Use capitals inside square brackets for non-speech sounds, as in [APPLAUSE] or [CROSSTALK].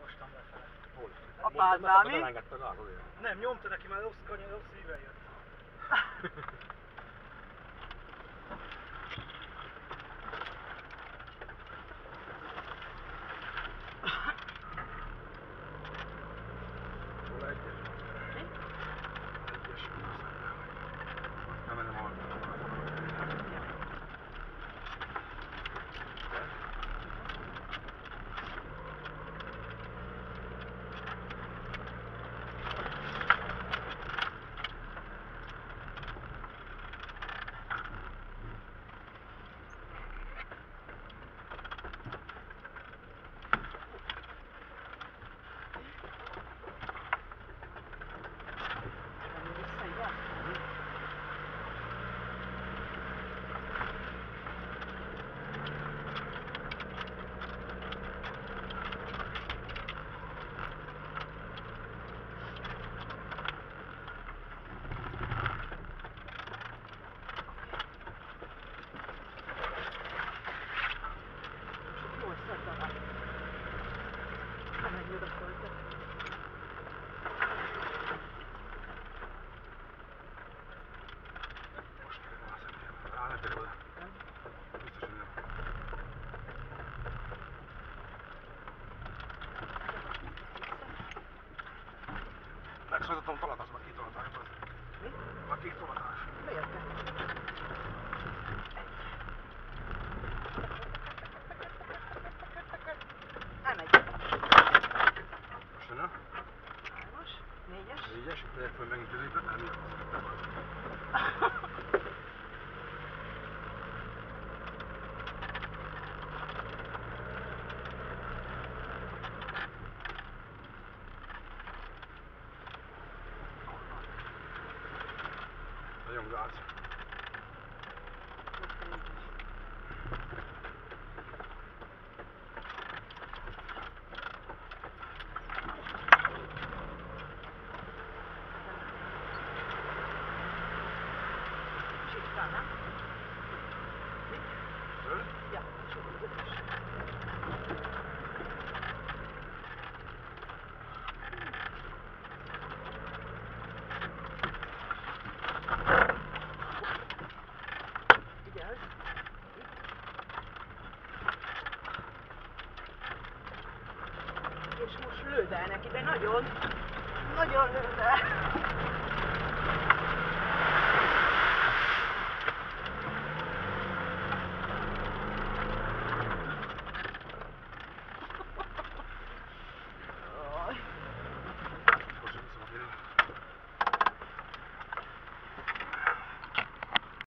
fostam lefele. Hol? A ilyen. Nem, nyomta neki, már rossz kanya, rossz íve jött. Hol? Egyes. Megszólítottam tolatás, már két tolatás. Mi? Már két tolatás. Miért ne? Elmegy. Most jön, Hármas, négyes. négyes, megyek föl megint középre, nem [LAUGHS] jön. Nagyon gáz. Most a négyes. Siktál, nem? Föl? Ja, és akkor az ötös. Vigyázz! És most lőd el neki, de nagyon, nagyon lőd.